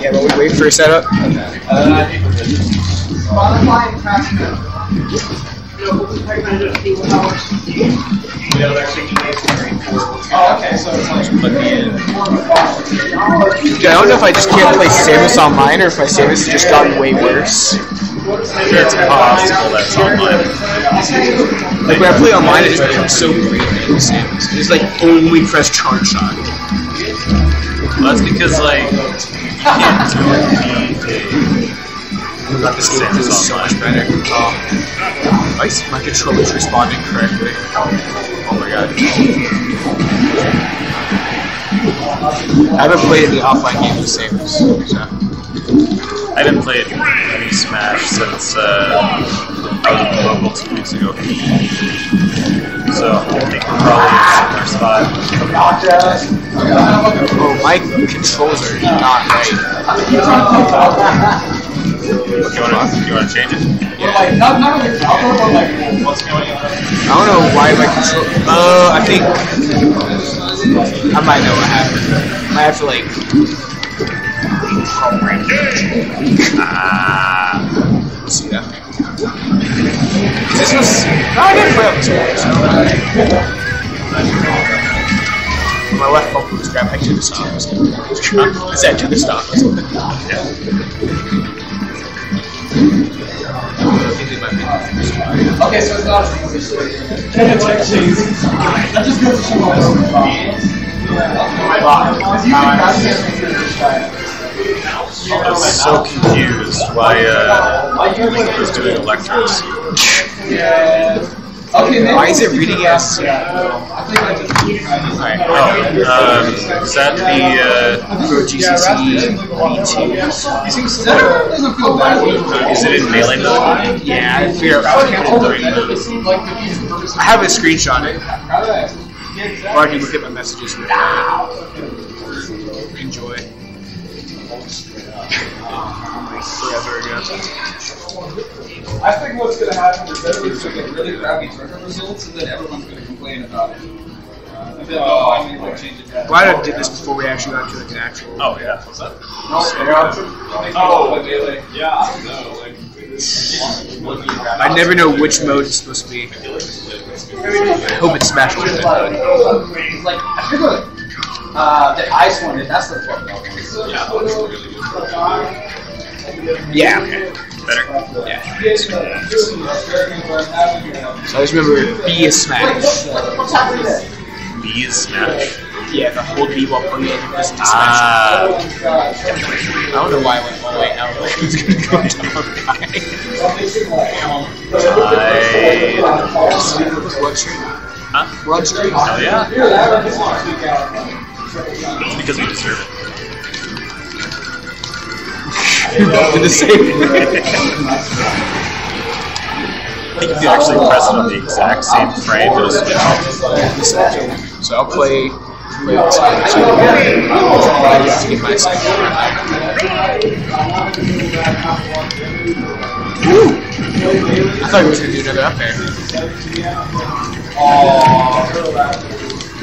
Yeah, but we wait for a setup. Dude, I don't know if I just can't play Samus online or if my Samus has just gotten way worse. It's possible that's online. Like when I play online, it just becomes so great. It's like only press charge shot. Well, that's because like be Not this game Samus is so much better. Oh, my, my controller's responding correctly. Oh my god. I haven't played the offline game with Samus, so. I haven't played any Smash since uh, I was two weeks ago. So I think we're probably in a similar spot. Oh, my controls are not right. You want to you want to change it? Yeah. Not, not really Calvin, but like what's going on? I don't know why my control. Uh, I think I might know what happened. I might have to like I one. My left bumper was grabbed to the stop. I said to the stop. Okay, so it's not as easy. It's like cheese. That just goes to how I was so confused why uh, Link was doing Electros. Okay, maybe Why is it reading as? I think I just. Alright. Oh, um, is that the uh, GCC V2. That doesn't feel bad. is it in melee mode? Yeah, I figured out how to play it. I have a screenshot it. Or I can look at my messages and uh, enjoy. I think what's going to happen is everyone's going to get really crappy tournament results, and then everyone's going to complain about it. And then they'll finally like change it back. Glad I did this before we actually got to like an actual. Oh yeah. What's that? Oh, like, like, yeah, no, like. I never know which mode it's supposed to be. I hope it's Smash Ultimate uh, the ice one, that's the fucked up one. Yeah, okay. Better. Yeah. So I just remember B is Smash. B is Smash. Yeah, the hold B while playing is Smash. Ah, I don't know why I went all the way out. Like, I was gonna go down I. Blood stream. Huh? Blood stream. Hell yeah. It's because we deserve it. Did the same. I think you can actually press it on the exact same frame to switch off. So I'll play. Play this game. So I just get my I thought he was gonna do another up there.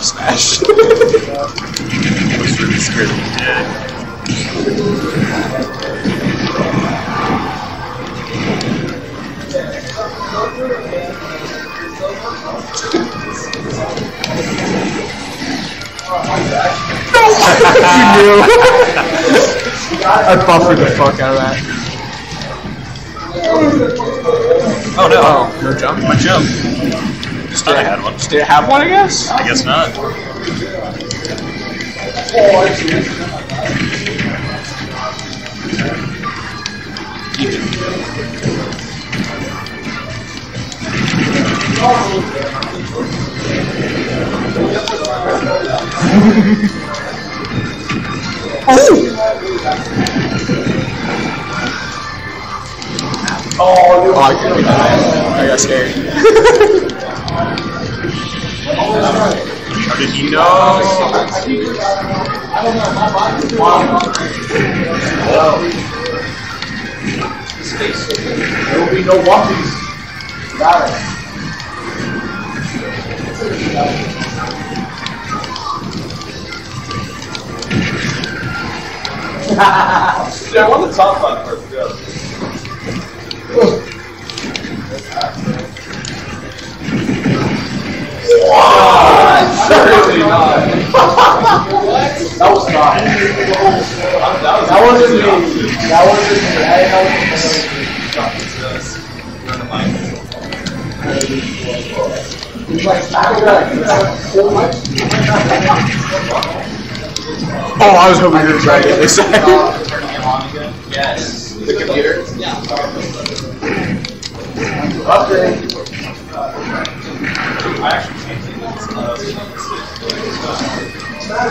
thought I hit the F smash. Was really scared that you did. I buffered the fuck out of that. Oh no! Oh, no jump? My jump. Just thought I had one. Did it have one, I guess? I guess not. Oh, I couldn't get that. I got scared. How did he know? There will be no walkies. Got it. Yeah, I won the top five first. Yeah. Certainly not. That was not. That wasn't me. That wasn't me. I didn't know He's like, "Stop it." Oh, I was hoping you were trying to get this side. Yes. The computer? Upgrade. No,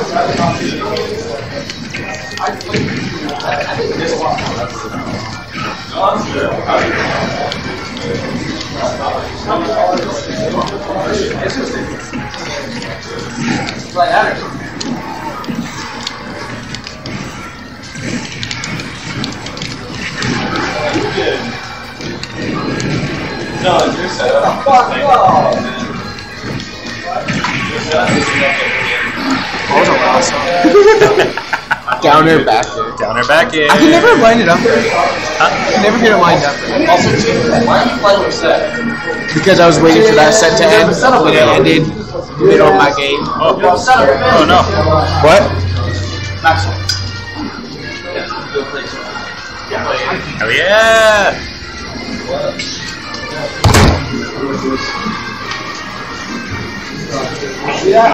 you're set up. Fuck no. Down there, Balls are awesome. Down air back air. Down air back air. I can never line it up. Huh? I can never get it lined up. Also, why are you playing with set? Because I was waiting for that set to end. When it ended, mid of my game. Oh, oh no. What? Maxwell. Hell yeah! Yeah.